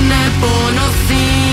mne.